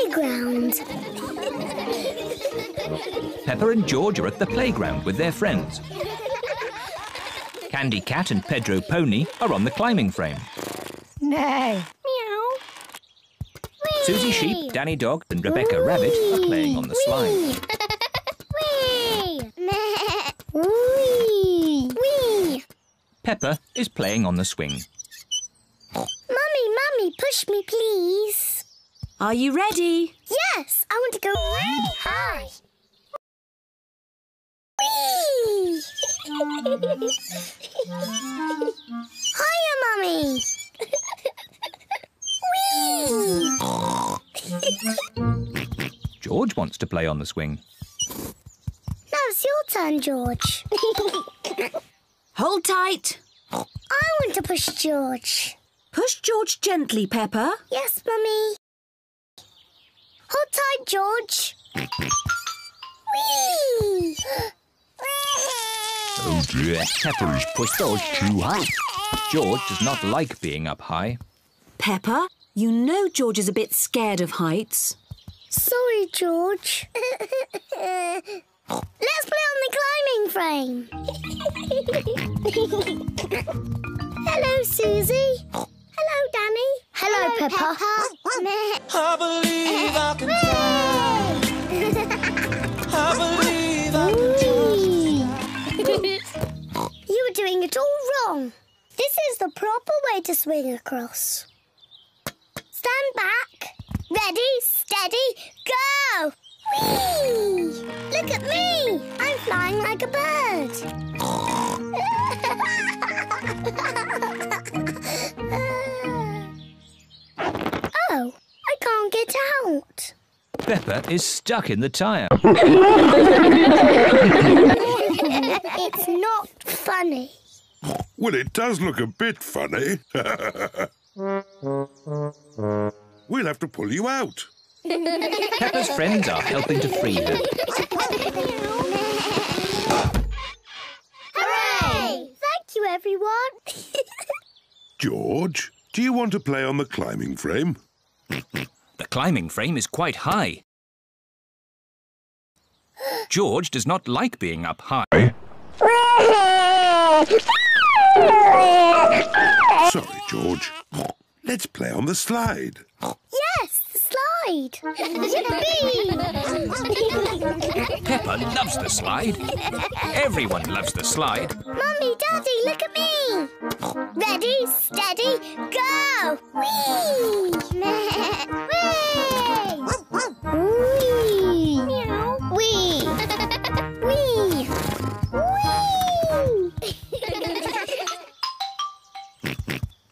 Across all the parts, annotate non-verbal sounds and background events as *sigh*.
playground. Peppa and George are at the playground with their friends. Candy Cat and Pedro Pony are on the climbing frame. Neigh. Meow. Susie Sheep, Danny Dog and Rebecca Rabbit are playing on the slide. *laughs* Wee. Wee. Wee. Peppa is playing on the swing. Mummy, Mummy, push me, please. Are you ready? Yes, I want to go really high. Whee! *laughs* Hiya, Mummy. Whee! George wants to play on the swing. Now it's your turn, George. Hold tight. I want to push George. Push George gently, Peppa. Yes, Mummy. Hold tight, George. Whee! Oh dear, Peppa has pushed George too high. George does not like being up high. Peppa, you know George is a bit scared of heights. Sorry, George. Let's play on the climbing frame. Hello, Susie. Hello, Danny. Hello, Peppa. I believe I can fly. I believe I can you were doing it all wrong. This is the proper way to swing across. Stand back. Ready, steady, go! Whee! Out. Peppa is stuck in the tyre. *laughs* it's not funny. Well, it does look a bit funny. *laughs* we'll have to pull you out. Peppa's friends are helping to free her. Hooray! Thank you, everyone. *laughs* George, do you want to play on the climbing frame? The climbing frame is quite high. George does not like being up high. Sorry, George. Let's play on the slide. yes, the slide. *laughs* Yippee! Peppa loves the slide. Everyone loves the slide. Mummy, Daddy, look at me. Ready, steady, go! Whee!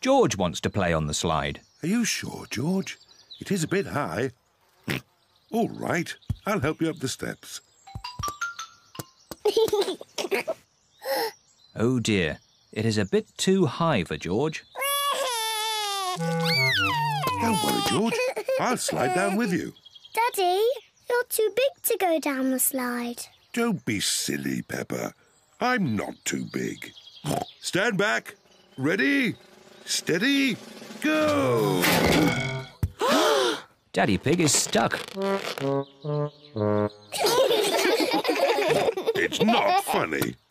George wants to play on the slide. Are you sure, George? It is a bit high. *clears throat* All right, I'll help you up the steps. *laughs* Oh dear, it is a bit too high for George. Don't worry, George. I'll slide down with you. Daddy, you're too big to go down the slide. Don't be silly, Peppa. I'm not too big. Stand back. Ready? Steady? Go! *gasps* Daddy Pig is stuck. It's not funny. *laughs*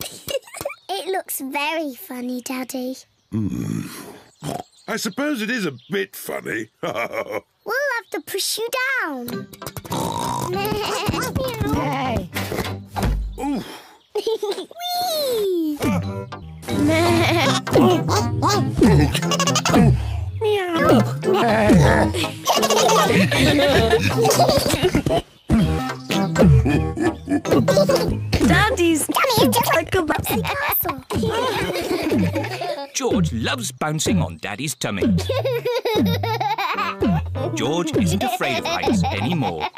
It looks very funny, Daddy. Hmm. I suppose it is a bit funny. *laughs* We'll have to push you down. *laughs* Hey. Ooh, Whee! Ah. Daddy's like a bouncy Castle. George loves bouncing on Daddy's tummy. *laughs* George isn't afraid of heights anymore.